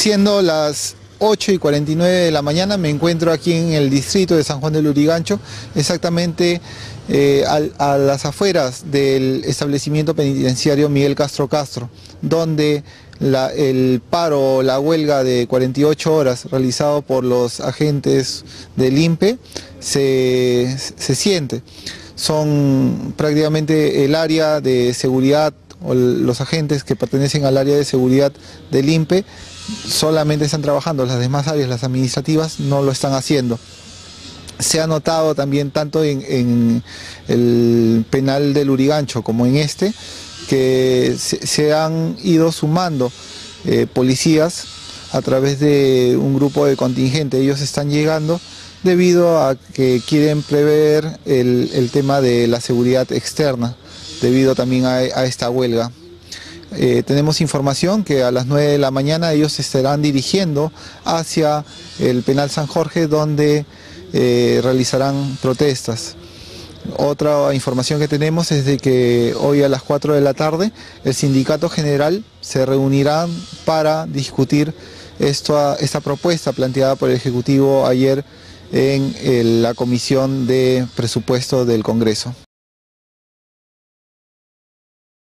Siendo las 8 y 49 de la mañana me encuentro aquí en el distrito de San Juan del Urigancho, exactamente eh, a las afueras del establecimiento penitenciario Miguel Castro Castro, donde el paro, la huelga de 48 horas realizado por los agentes del INPE se, siente. Son prácticamente el área de seguridad o los agentes que pertenecen al área de seguridad del INPE solamente están trabajando, las demás áreas, las administrativas, no lo están haciendo. Se ha notado también tanto en, el penal del Urigancho como en este, que se, han ido sumando eh, policías a través de un grupo de contingente. Ellos están llegando debido a que quieren prever el tema de la seguridad externa debido también a, esta huelga. Eh, tenemos información que a las 9 de la mañana ellos se estarán dirigiendo hacia el penal San Jorge donde eh, realizarán protestas. Otra información que tenemos es de que hoy a las 4 de la tarde el sindicato general se reunirá para discutir esta propuesta planteada por el Ejecutivo ayer en la Comisión de Presupuesto del Congreso.